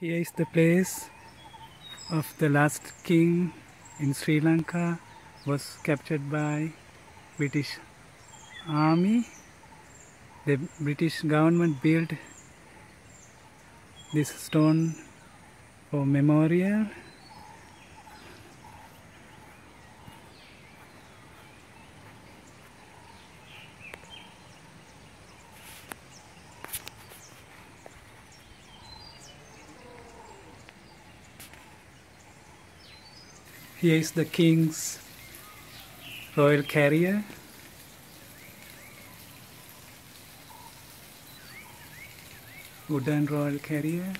Here is the place of the last king in Sri Lanka was captured by British army. The British government built this stone for memorial. Here is the king's royal carrier. Wooden royal carrier.